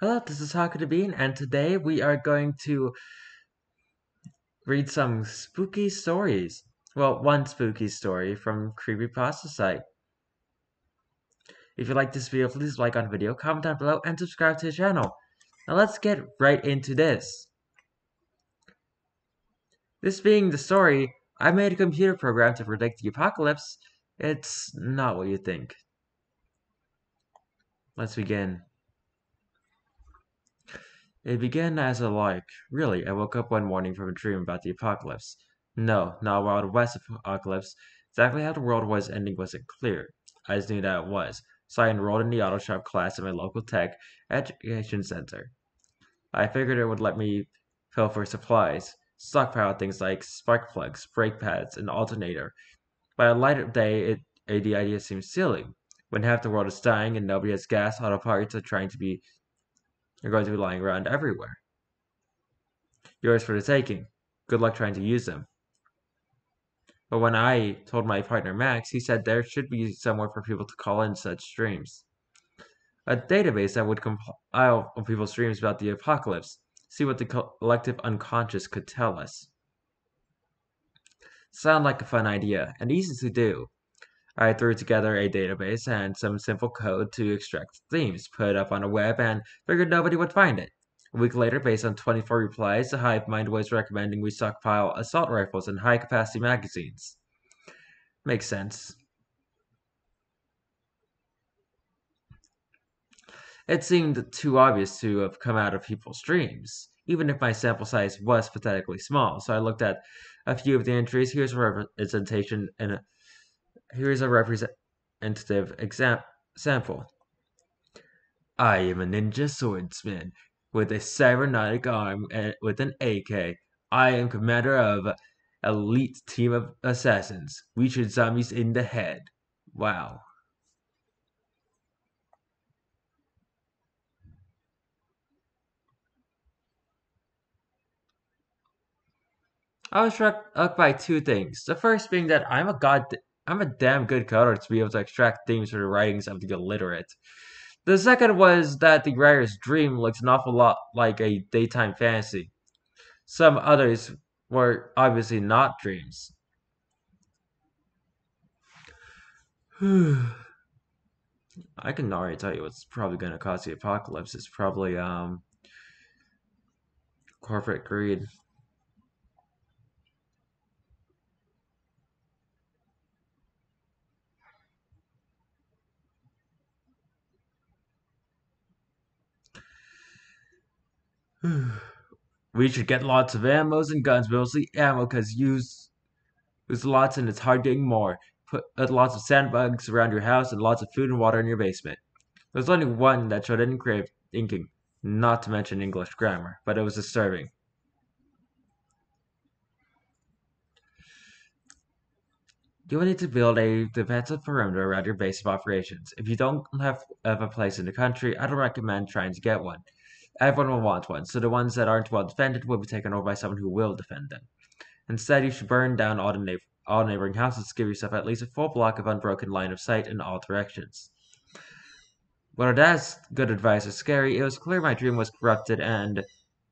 Hello, this is Haku the Bean, and today we are going to read some spooky stories. Well, one spooky story from Creepypasta site. If you like this video, please like on video, comment down below, and subscribe to the channel. Now let's get right into this. This being the story, I made a computer program to predict the apocalypse. It's not what you think. Let's begin. It began as a like. Really, I woke up one morning from a dream about the apocalypse. No, not a Wild West apocalypse. Exactly how the world was ending wasn't clear. I just knew that it was, so I enrolled in the auto shop class at my local tech education center. I figured it would let me fill for supplies, stockpile things like spark plugs, brake pads, and alternator. By a light of day, it, eh, the idea seemed silly. When half the world is dying and nobody has gas, auto parts are trying to be are going to be lying around everywhere. Yours for the taking. Good luck trying to use them. But when I told my partner Max, he said there should be somewhere for people to call in such dreams. A database that would compile people's dreams about the apocalypse, see what the collective unconscious could tell us. Sound like a fun idea, and easy to do. I threw together a database and some simple code to extract themes, put up on a web, and figured nobody would find it. A week later, based on 24 replies, the hive mind was recommending we stockpile assault rifles and high capacity magazines. Makes sense. It seemed too obvious to have come out of people's dreams, even if my sample size was pathetically small. So I looked at a few of the entries. Here's a representation in a here is a representative example. I am a ninja swordsman with a cybernetic arm and with an AK. I am commander of elite team of assassins. We shoot zombies in the head. Wow. I was struck up by two things. The first being that I'm a god I'm a damn good coder to be able to extract themes from the writings of the illiterate. The second was that the writer's dream looks an awful lot like a daytime fantasy. Some others were obviously not dreams. I can already tell you what's probably going to cause the apocalypse. It's probably um, corporate greed. we should get lots of ammos and guns, mostly ammo, because use there's lots and it's hard getting more. Put uh, lots of sandbags around your house and lots of food and water in your basement. There's only one that showed any creative thinking, not to mention English grammar, but it was disturbing. You will need to build a defensive perimeter around your base of operations. If you don't have, have a place in the country, I don't recommend trying to get one. Everyone will want one, so the ones that aren't well defended will be taken over by someone who will defend them. Instead, you should burn down all, the all neighboring houses to give yourself at least a full block of unbroken line of sight in all directions. When While dad's good advice is scary, it was clear my dream was corrupted and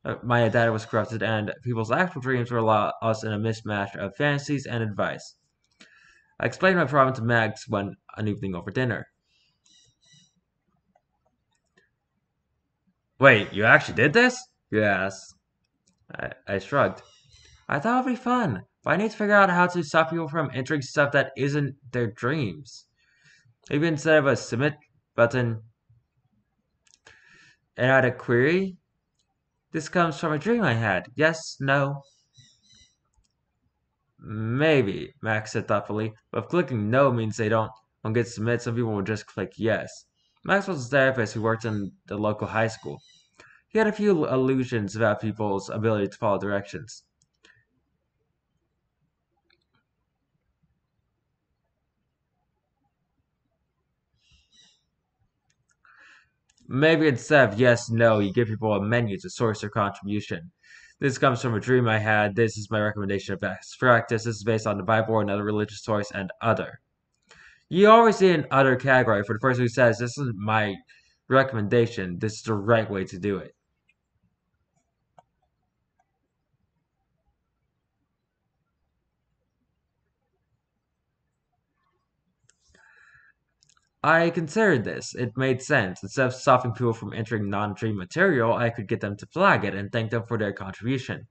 uh, my data was corrupted and people's actual dreams were lost in a mismatch of fantasies and advice. I explained my problem to Max one an evening over dinner. Wait, you actually did this? Yes. I, I shrugged. I thought it'd be fun, but I need to figure out how to stop people from entering stuff that isn't their dreams. Maybe instead of a submit button and add a query. This comes from a dream I had. Yes, no. Maybe, Max said thoughtfully, but if clicking no means they don't, don't get submit, some people will just click yes. Max was a therapist who worked in the local high school. He had a few illusions about people's ability to follow directions. Maybe instead of yes, no, you give people a menu to source their contribution. This comes from a dream I had. This is my recommendation of best practice. This is based on the Bible or another religious source and other. You always see an other category for the person who says, This is my recommendation, this is the right way to do it. I considered this. It made sense. Instead of stopping people from entering non-dream material, I could get them to flag it and thank them for their contribution.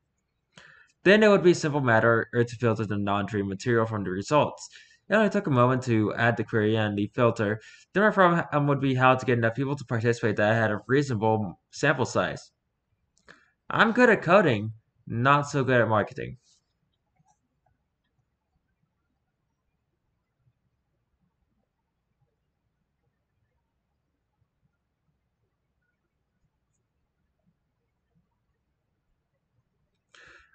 Then it would be a simple matter to filter the non-dream material from the results. It only took a moment to add the query and the filter. Then my problem would be how to get enough people to participate that I had a reasonable sample size. I'm good at coding, not so good at marketing.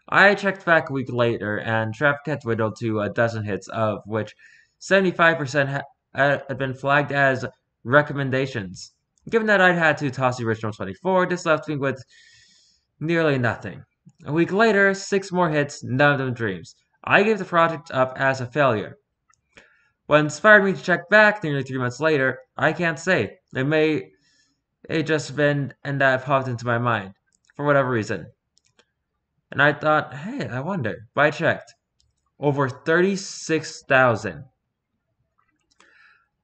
I checked back a week later, and traffic had dwindled to a dozen hits, of which 75% ha- had been flagged as recommendations. Given that I'd had to toss the original 24, this left me with nearly nothing. A week later, six more hits, none of them dreams. I gave the project up as a failure. What inspired me to check back nearly three months later, I can't say. It may it just been and that popped into my mind for whatever reason. And I thought, hey, I wonder. But I checked. Over 36,000.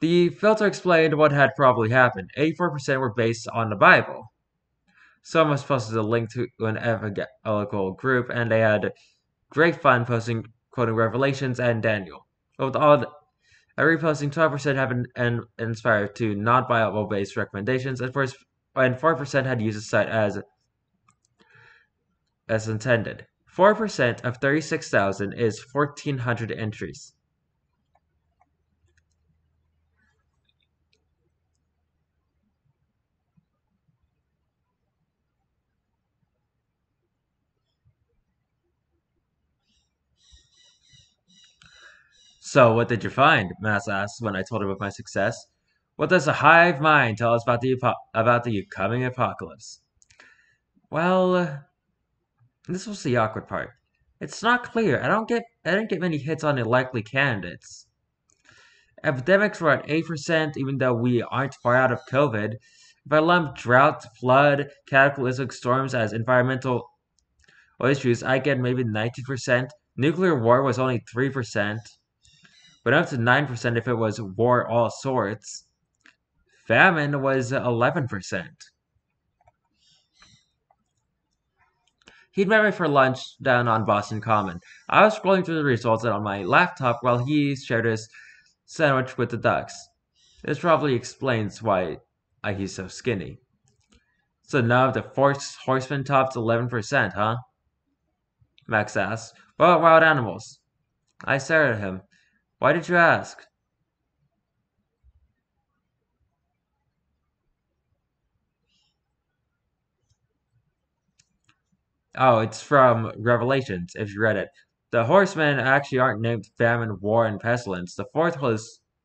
The filter explained what had probably happened. 84% were based on the Bible. Someone was posted a link to an evangelical group, and they had great fun posting quoting Revelations and Daniel. With all every posting, 12% have been inspired to non-Bible based recommendations, and 4% had used the site as as intended. 4% of 36,000 is 1,400 entries. So, what did you find? Max asked when I told him of my success. What does the hive mind tell us about the about the coming apocalypse? Well, this was the awkward part. It's not clear. I don't get I didn't get many hits on the likely candidates. Epidemics were at 8%, even though we aren't far out of COVID. If I lump drought, flood, cataclysmic storms as environmental issues, I get maybe 19%. Nuclear war was only 3%, but up to 9% if it was war all sorts. Famine was 11%. He'd met me for lunch down on Boston Common. I was scrolling through the results on my laptop while he shared his sandwich with the ducks. This probably explains why he's so skinny. So now the force horseman topped 11%, huh? Max asked. What about wild animals? I stared at him. Why did you ask? Oh, it's from Revelations, if you read it. The horsemen actually aren't named famine, war, and pestilence. The fourth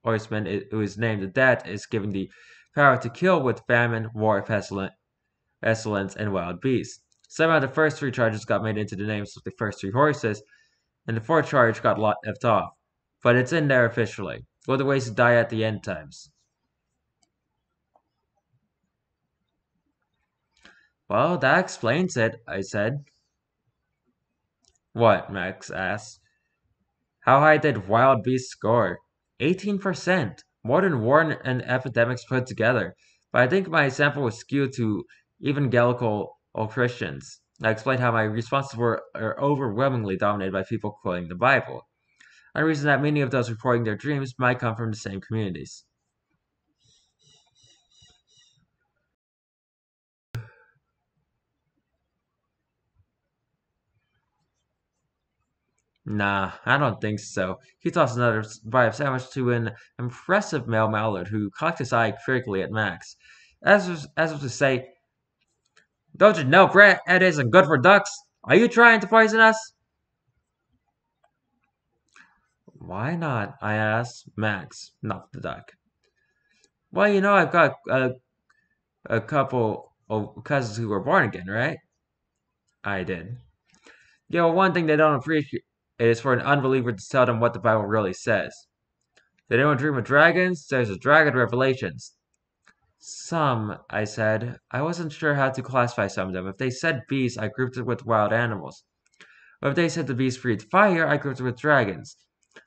horseman, who is named Death, is given the power to kill with famine, war, pestilence, and wild beasts. Somehow the first three charges got made into the names of the first three horses, and the fourth charge got left off. But it's in there officially. Go the ways to die at the end times. Well, that explains it, I said. What? Max asked. How high did Wild Beast score? 18%, more than Warren and Epidemics put together. But I think my sample was skewed to evangelical or Christians. I explained how my responses were overwhelmingly dominated by people quoting the Bible. A reason that many of those reporting their dreams might come from the same communities. Nah, I don't think so. He tossed another bite of sandwich to an impressive male mallard who cocked his eye critically at Max. As was, as was to say, Don't you know bread isn't good for ducks? Are you trying to poison us? Why not? I asked Max, not the duck. Well, you know, I've got a, a couple of cousins who were born again, right? I did. Yeah, well, one thing they don't appreciate it is for an unbeliever to tell them what the Bible really says. Did anyone dream of dragons? There's a dragon Revelations. Some, I said. I wasn't sure how to classify some of them. If they said beasts, I grouped it with wild animals. But if they said the beast breathed fire, I grouped it with dragons.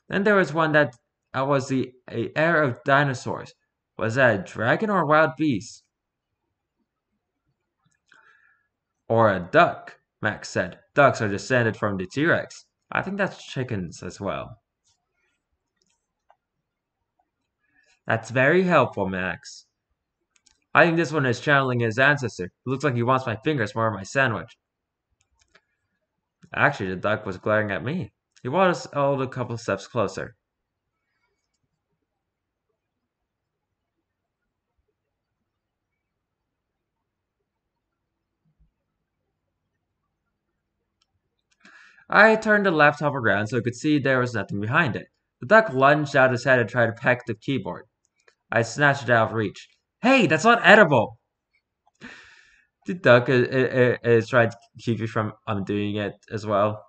Then there was one that was the heir of dinosaurs. Was that a dragon or a wild beast? Or a duck, Max said. Ducks are descended from the T-Rex. I think that's chickens as well. That's very helpful, Max. I think this one is channeling his ancestor. It looks like he wants my fingers more of my sandwich. Actually, the duck was glaring at me. He walked us all a couple steps closer. I turned the laptop around so I could see there was nothing behind it. The duck lunged out his head and tried to peck the keyboard. I snatched it out of reach. Hey, that's not edible! The duck is, is, is trying to keep you from um, undoing it as well.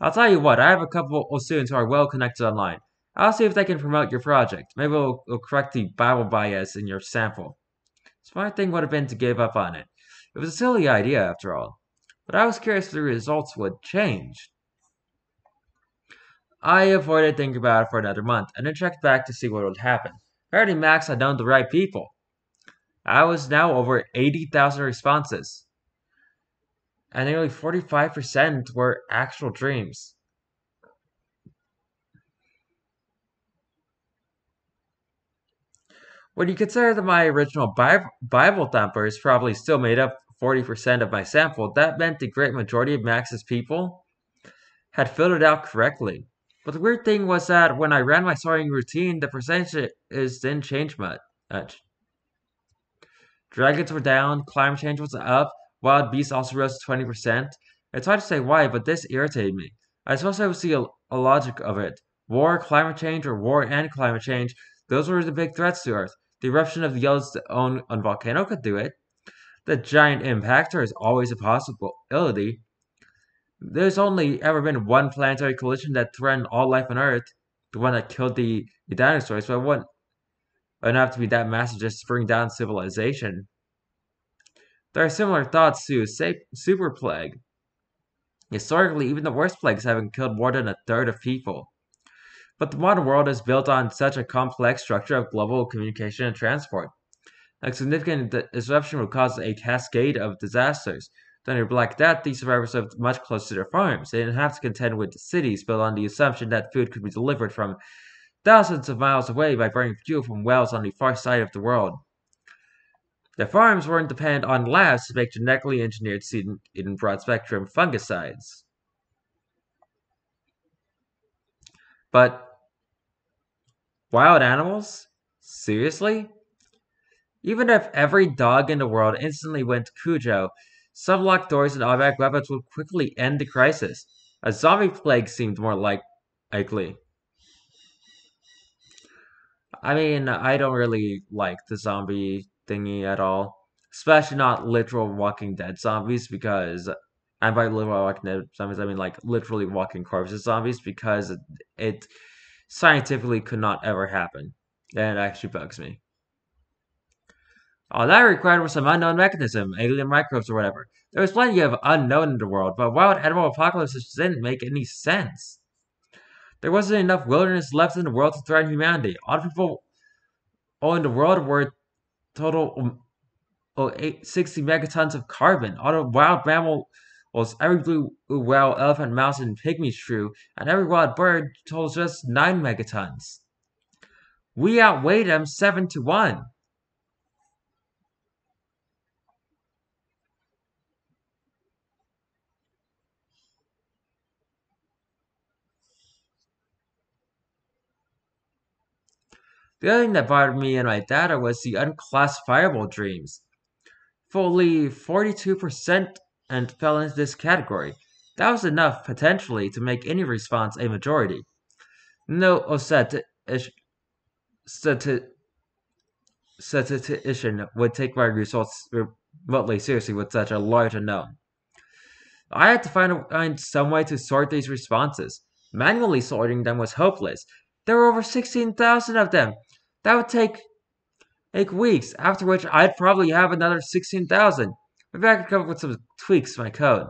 I'll tell you what, I have a couple of students who are well connected online. I'll see if they can promote your project. Maybe we'll, we'll correct the Bible bias in your sample. Smart thing would have been to give up on it. It was a silly idea, after all. But I was curious if the results would change. I avoided thinking about it for another month, and then checked back to see what would happen. Apparently Max had known the right people. I was now over 80,000 responses. And nearly 45% were actual dreams. When you consider that my original Bible thumper is probably still made up 40% of my sample, that meant the great majority of Max's people had filled it out correctly. But the weird thing was that when I ran my sorting routine, the percentage didn't change much. Dragons were down, climate change was up, wild beasts also rose to 20%. It's hard to say why, but this irritated me. I suppose I would see a, a logic of it. War, climate change, or war and climate change, those were the big threats to Earth. The eruption of the Yellowstone volcano could do it. The giant impactor is always a possibility. There's only ever been one planetary collision that threatened all life on Earth, the one that killed the, the dinosaurs, but it wouldn't have to be that massive just to bring down civilization. There are similar thoughts to say, super plague. Historically, even the worst plagues haven't killed more than a third of people. But the modern world is built on such a complex structure of global communication and transport. A significant disruption would cause a cascade of disasters, Thunder Black Death, these survivors lived much closer to their farms. They didn't have to contend with the cities built on the assumption that food could be delivered from thousands of miles away by burning fuel from wells on the far side of the world. Their farms weren't dependent on labs to make genetically engineered seed in broad spectrum fungicides. But wild animals? Seriously? Even if every dog in the world instantly went Cujo, some locked doors and automatic weapons would quickly end the crisis. A zombie plague seemed more like likely. I mean, I don't really like the zombie thingy at all. Especially not literal Walking Dead zombies because and by literal Walking Dead zombies I mean like literally walking corpses zombies because it, it scientifically could not ever happen. And it actually bugs me. All that required was some unknown mechanism, alien microbes or whatever. There was plenty of unknown in the world, but wild animal apocalypses didn't make any sense. There wasn't enough wilderness left in the world to threaten humanity. All the people all in the world were total um, oh, 60 megatons of carbon. All the wild mammals, every blue whale, elephant, mouse, and pygmy shrew, and every wild bird totals just 9 megatons. We outweigh them 7 to 1. The other thing that bothered me and my data was the unclassifiable dreams. Fully 42% and fell into this category. That was enough, potentially, to make any response a majority. No oh, statistician would take my results remotely seriously with such a large unknown. I had to find, find some way to sort these responses. Manually sorting them was hopeless. There were over 16,000 of them. That would take Take weeks, after which I'd probably have another 16,000. Maybe I could come up with some tweaks to my code.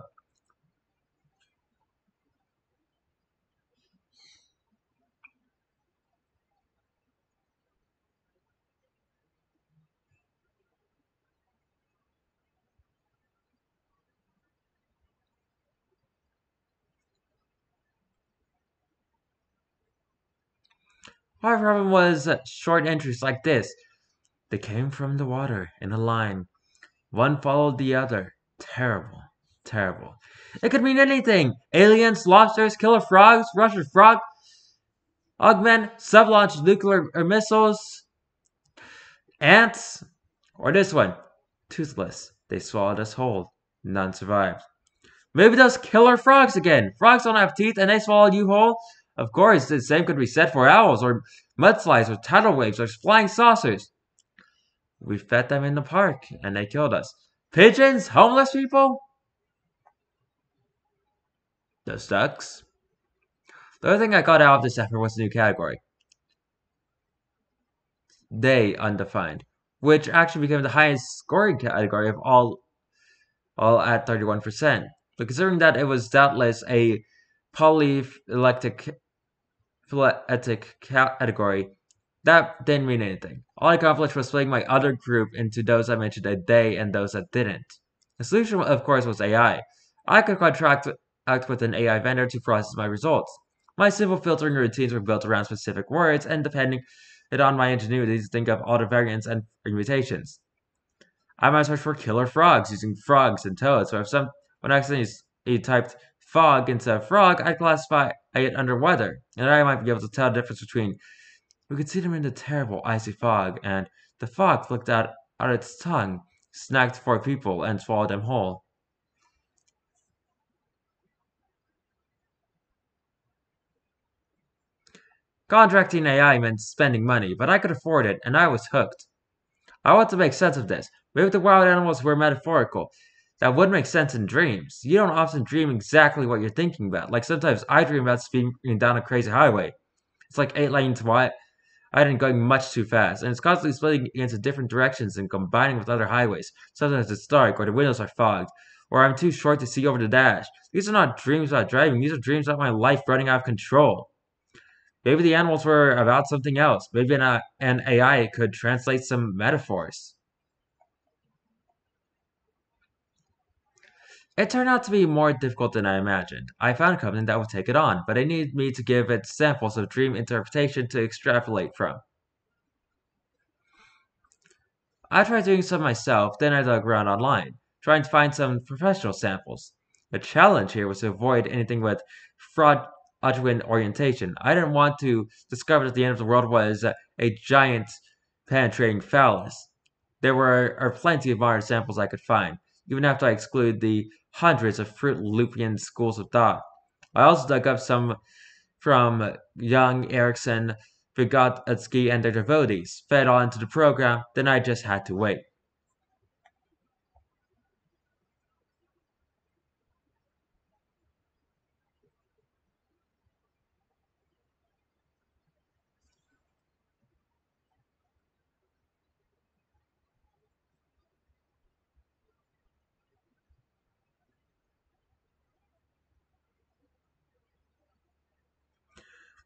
My problem was short entries like this. They came from the water in a line. One followed the other. Terrible. Terrible. It could mean anything. Aliens, lobsters, killer frogs, Russian frog, augment, sub-launched nuclear uh, missiles, ants, or this one. Toothless. They swallowed us whole. None survived. Maybe those killer frogs again. Frogs don't have teeth and they swallow you whole. Of course, the same could be said for owls or mudslides or tidal waves or flying saucers. We fed them in the park and they killed us. Pigeons? Homeless people? The ducks? The other thing I got out of this effort was a new category. They undefined, which actually became the highest scoring category of all, all at 31%. But considering that it was doubtless a polyphyletic category, that didn't mean anything. All I accomplished was splitting my other group into those I mentioned a day and those that didn't. The solution, of course, was AI. I could contract act with an AI vendor to process my results. My simple filtering routines were built around specific words, and depending on my ingenuity to think of auto variants and permutations. I might search for killer frogs using frogs and toads, so if some when I accidentally typed fog into frog, I'd classify it under weather, and I might be able to tell the difference between we could see them in the terrible icy fog, and the fog flicked out, out its tongue, snagged four people, and swallowed them whole. Contracting AI meant spending money, but I could afford it, and I was hooked. I want to make sense of this. Maybe the wild animals were metaphorical. That would make sense in dreams. You don't often dream exactly what you're thinking about. Like sometimes I dream about speeding down a crazy highway. It's like eight lanes wide and going much too fast, and it's constantly splitting into different directions and combining with other highways. Sometimes it's dark, or the windows are fogged, or I'm too short to see over the dash. These are not dreams about driving, these are dreams about my life running out of control. Maybe the animals were about something else. Maybe an, uh, an AI could translate some metaphors. It turned out to be more difficult than I imagined. I found a company that would take it on, but it needed me to give it samples of dream interpretation to extrapolate from. I tried doing some myself, then I dug around online, trying to find some professional samples. The challenge here was to avoid anything with Freudian orientation. I didn't want to discover that the end of the world was a giant penetrating phallus. There were are plenty of modern samples I could find, even after I exclude the hundreds of Fruit Loopian schools of thought. I also dug up some from Jung, Erikson, Vygotsky, and their devotees, fed all into the program, then I just had to wait.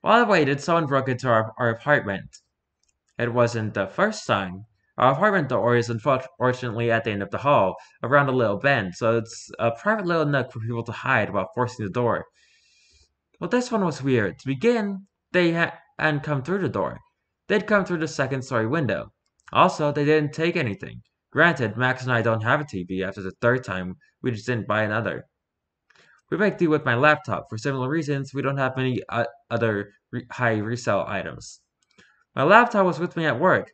While I waited, someone broke into our, our apartment. It wasn't the first time. Our apartment door is unfortunately at the end of the hall, around a little bend, so it's a private little nook for people to hide while forcing the door. Well, this one was weird. To begin, they hadn't come through the door. They'd come through the second story window. Also, they didn't take anything. Granted, Max and I don't have a TV after the third time, we just didn't buy another. We make do with my laptop. For similar reasons, we don't have many uh, other re high resale items. My laptop was with me at work,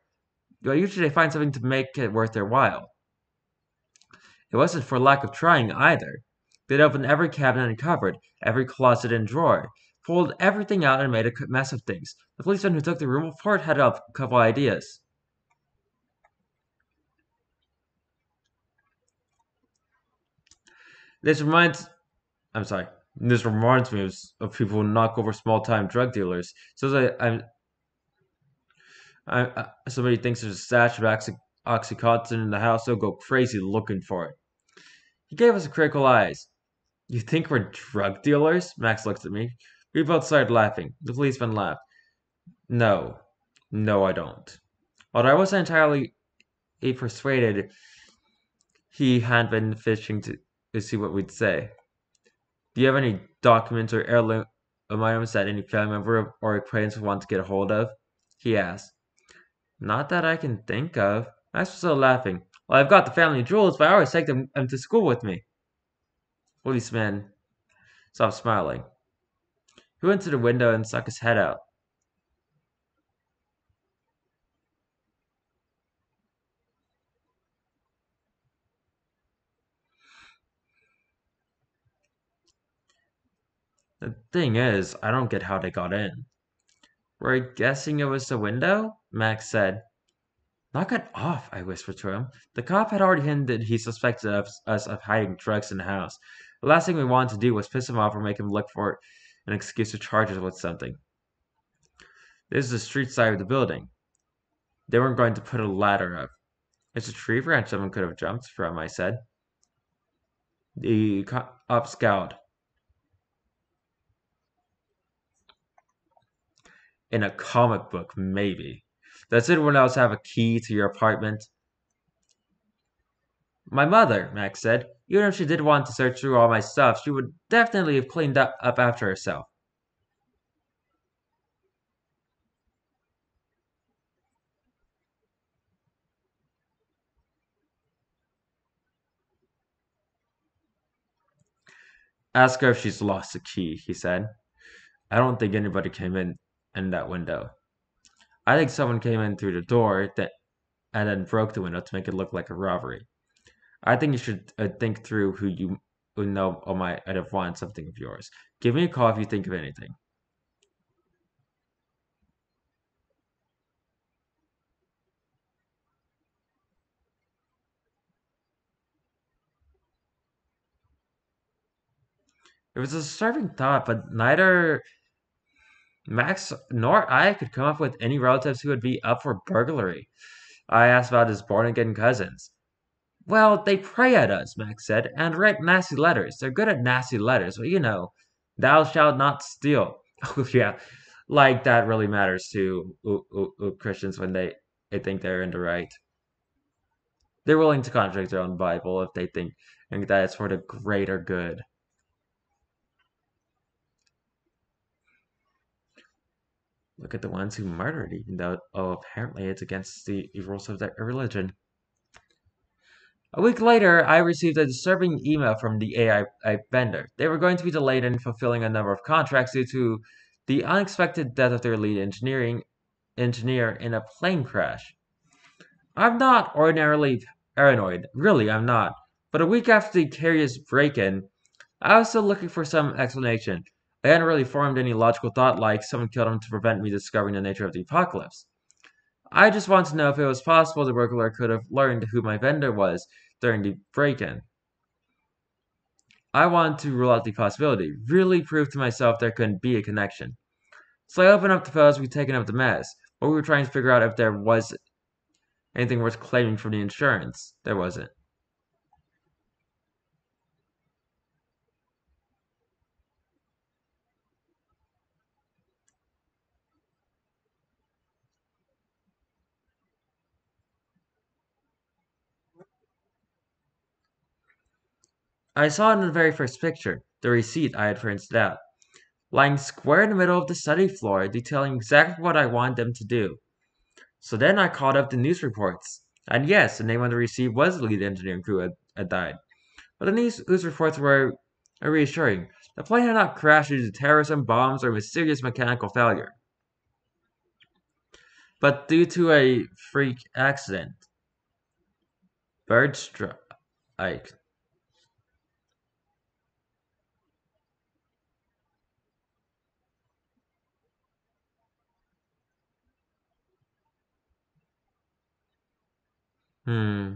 but usually I find something to make it worth their while. It wasn't for lack of trying either. They'd opened every cabinet and cupboard, every closet and drawer, pulled everything out and made a mess of things. The policeman who took the room apart had a couple ideas. This reminds I'm sorry. This reminds me of, of people who knock over small time drug dealers. So I, I'm I, I, somebody thinks there's a stash of Oxy, Oxycontin in the house, they'll go crazy looking for it. He gave us critical eyes. You think we're drug dealers? Max looked at me. We both started laughing. The policeman laughed. No. No, I don't. Although I wasn't entirely persuaded he had been fishing to, to see what we'd say. Do you have any documents or heirloom um, items that any family member or acquaintance would want to get a hold of? He asked. Not that I can think of. Max was still laughing. Well, I've got the family jewels, but I always take them to school with me. Policeman stopped smiling. He went to the window and stuck his head out. The thing is, I don't get how they got in. We're guessing it was the window? Max said. Knock it off, I whispered to him. The cop had already hinted he suspected of us of hiding drugs in the house. The last thing we wanted to do was piss him off or make him look for an excuse to charge us with something. This is the street side of the building. They weren't going to put a ladder up. It's a tree branch someone could have jumped from, I said. The cop scowled. In a comic book, maybe. Does anyone else have a key to your apartment? My mother, Max said. Even if she did want to search through all my stuff, she would definitely have cleaned up, up after herself. Ask her if she's lost the key, he said. I don't think anybody came in in that window. I think someone came in through the door that and then broke the window to make it look like a robbery. I think you should uh, think through who you who know or might have wanted something of yours. Give me a call if you think of anything. It was a disturbing thought, but neither Max nor I could come up with any relatives who would be up for burglary. I asked about his born again cousins. Well, they pray at us, Max said, and write nasty letters. They're good at nasty letters, but you know, thou shalt not steal. Oh, yeah, like that really matters to Christians when they, they think they're in the right. They're willing to contradict their own Bible if they think, think that it's for the greater good. Look at the ones who murdered, even though, oh, apparently it's against the rules of their religion. A week later, I received a disturbing email from the AI vendor. They were going to be delayed in fulfilling a number of contracts due to the unexpected death of their lead engineering engineer in a plane crash. I'm not ordinarily paranoid, really, I'm not. But a week after the curious break-in, I was still looking for some explanation. I hadn't really formed any logical thought like someone killed him to prevent me discovering the nature of the apocalypse. I just wanted to know if it was possible the burglar could have learned who my vendor was during the break-in. I wanted to rule out the possibility, really prove to myself there couldn't be a connection. So I opened up the files we'd taken up the mess, but we were trying to figure out if there was anything worth claiming from the insurance. There wasn't. I saw it in the very first picture, the receipt I had printed out, lying square in the middle of the study floor, detailing exactly what I wanted them to do. So then I called up the news reports. And yes, the name on the receipt was the lead engineer crew had, had died. But the news, news reports were reassuring. The plane had not crashed due to terrorism, bombs, or mysterious mechanical failure, but due to a freak accident. Bird strike. Hmm.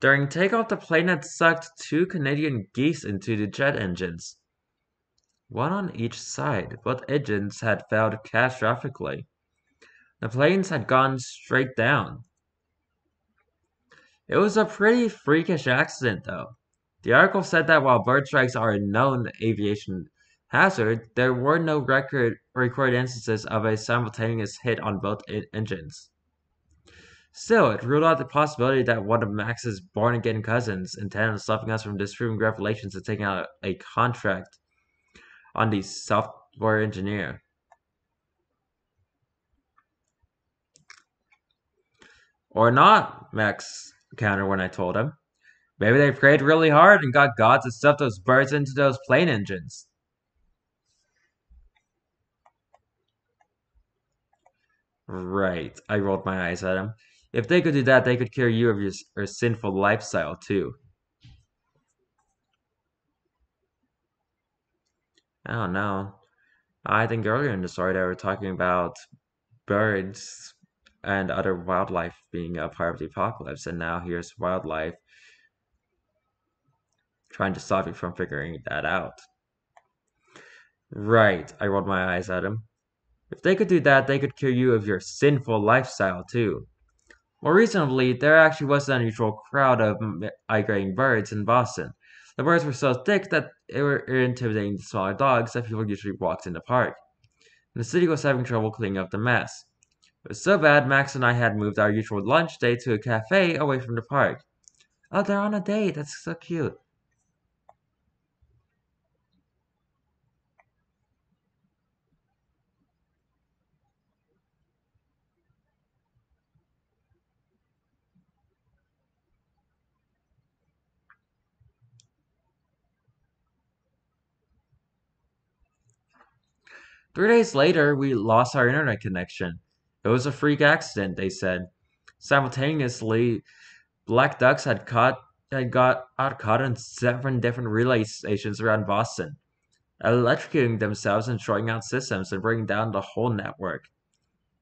During takeoff, the plane had sucked two Canadian geese into the jet engines. one on each side. Both engines had failed catastrophically. The planes had gone straight down. It was a pretty freakish accident, though. The article said that while bird strikes are a known aviation hazard, there were no record recorded instances of a simultaneous hit on both engines. Still, it ruled out the possibility that one of Max's born-again cousins intended on stopping us from disproving revelations and taking out a contract on the software engineer. Or not, Max countered when I told him. Maybe they prayed really hard and got God to stuff those birds into those plane engines. Right, I rolled my eyes at him. If they could do that, they could cure you of your, your sinful lifestyle, too. I don't know. I think earlier in the story they were talking about birds and other wildlife being a part of the apocalypse, and now here's wildlife trying to stop you from figuring that out. Right, I rolled my eyes at him. If they could do that, they could cure you of your sinful lifestyle too. More reasonably, there actually was an unusual crowd of migrating birds in Boston. The birds were so thick that they were intimidating the smaller dogs that people usually walked in the park. And the city was having trouble cleaning up the mess. It was so bad, Max and I had moved our usual lunch date to a cafe away from the park. Oh, they're on a date. That's so cute. Three days later, we lost our internet connection. It was a freak accident, they said. Simultaneously, black ducks had caught had got out caught in seven different relay stations around Boston, electrocuting themselves and shorting out systems and bringing down the whole network.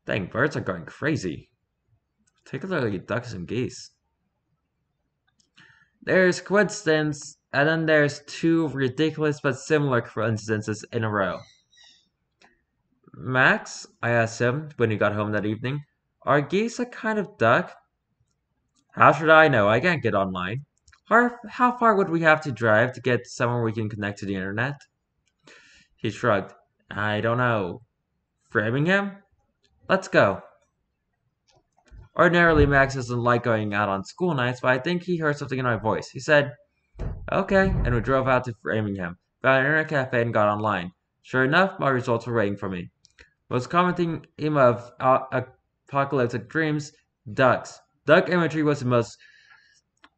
Dang, birds are going crazy. Particularly ducks and geese. There's coincidence, and then there's two ridiculous but similar coincidences in a row. Max, I asked him when he got home that evening, are geese a kind of duck? How should I know? I can't get online. How, far would we have to drive to get somewhere we can connect to the internet? He shrugged. I don't know. Framingham? Let's go. Ordinarily, Max doesn't like going out on school nights, but I think he heard something in my voice. He said, Okay, and we drove out to Framingham, found an internet cafe, and got online. Sure enough, my results were waiting for me. Most common theme of uh, apocalyptic dreams, ducks. Duck imagery was the most,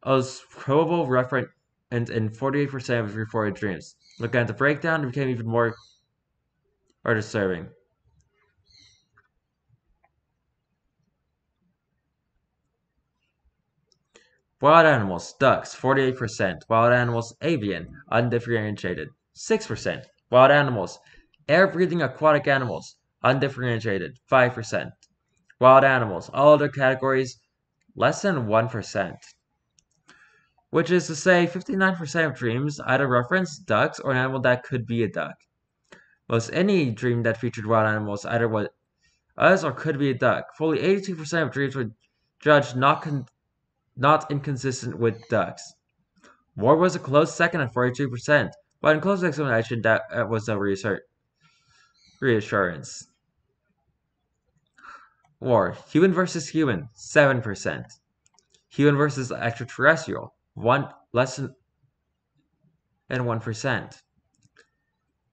most probable reference in 48% of his reported dreams. Looking at the breakdown, it became even more or disturbing. Wild animals, ducks, 48%. Wild animals, avian, undifferentiated, 6%. Wild animals, air-breathing aquatic animals, undifferentiated, 5%. Wild animals, all other categories, less than 1%. Which is to say, 59% of dreams either reference ducks or an animal that could be a duck. Most any dream that featured wild animals either was or could be a duck. Fully 82% of dreams were judged not not inconsistent with ducks. War was a close second at 42%, but in close examination, that uh, was no reassurance. Or human versus human, 7%. Human versus extraterrestrial, one less than 1%.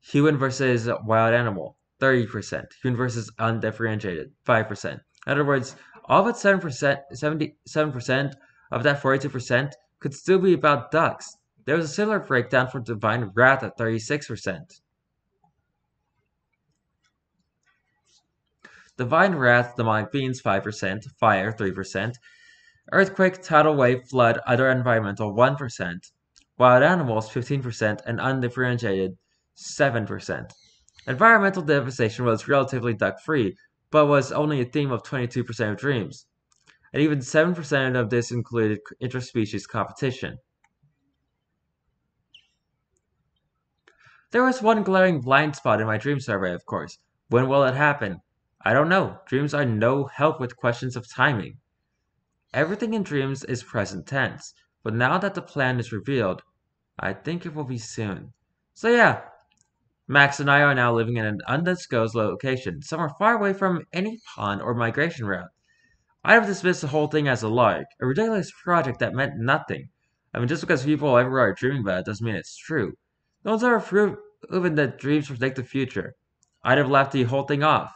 Human versus wild animal, 30%. Human versus undifferentiated, 5%. In other words, all but 7%, 77% of that 42% could still be about ducks. There was a similar breakdown for divine wrath at 36%. Divine Wrath, Demonic Beings 5%, Fire 3%, Earthquake, Tidal Wave, Flood, Other Environmental 1%, Wild Animals 15%, and Undifferentiated 7%. Environmental devastation was relatively duck-free, but was only a theme of 22% of dreams. And even 7% of this included interspecies competition. There was one glaring blind spot in my dream survey, of course. When will it happen? I don't know. Dreams are no help with questions of timing. Everything in dreams is present tense, but now that the plan is revealed, I think it will be soon. So yeah, Max and I are now living in an undisclosed location, somewhere far away from any pond or migration route. I'd have dismissed the whole thing as a lark, a ridiculous project that meant nothing. I mean, just because people everywhere are dreaming about it doesn't mean it's true. No one's ever proven that dreams predict the future. I'd have left the whole thing off.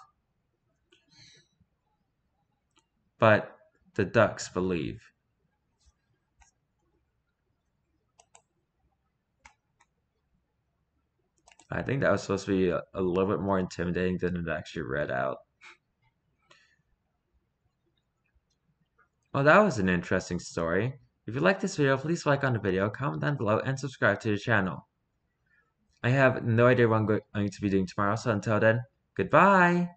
But the ducks believe. I think that was supposed to be a, little bit more intimidating than it actually read out. Well, that was an interesting story. If you like this video, please like on the video, comment down below, and subscribe to the channel. I have no idea what I'm going to be doing tomorrow, so until then, goodbye!